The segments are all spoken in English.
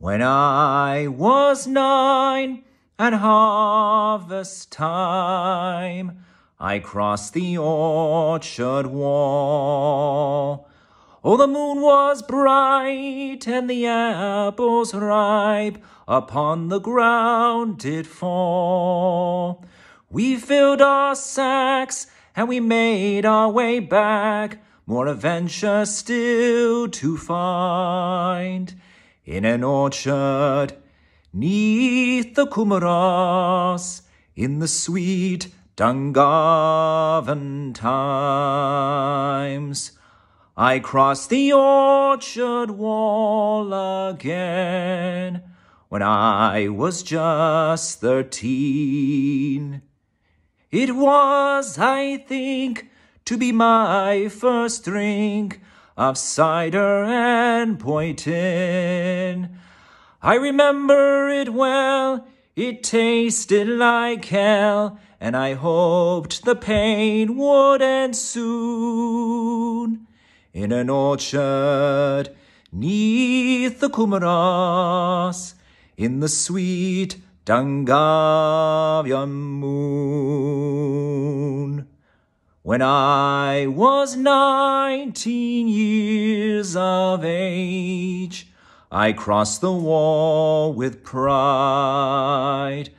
When I was nine at harvest time, I crossed the orchard wall. Oh, the moon was bright and the apples ripe upon the ground did fall. We filled our sacks and we made our way back, more adventure still to find. In an orchard, neath the Comeraghs, in the sweet Dungarvan times. I crossed the orchard wall again when I was just thirteen. It was, I think, to be my first drink of cider and pointin'. I remember it well, it tasted like hell, and I hoped the pain would end soon in an orchard neath the Comeraghs in the sweet Dungarvan moon. When I was nineteen years of age, I crossed the wall with pride.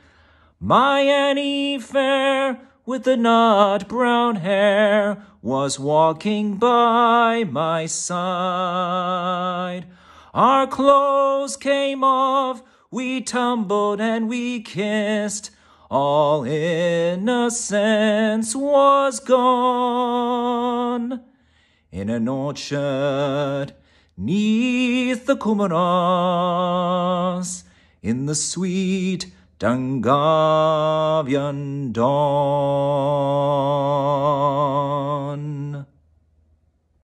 My Annie fair with the nut brown hair was walking by my side. Our clothes came off, we tumbled and we kissed. All innocence was gone. In an orchard, neath the Comeraghs, in the sweet Dungarvan dawn.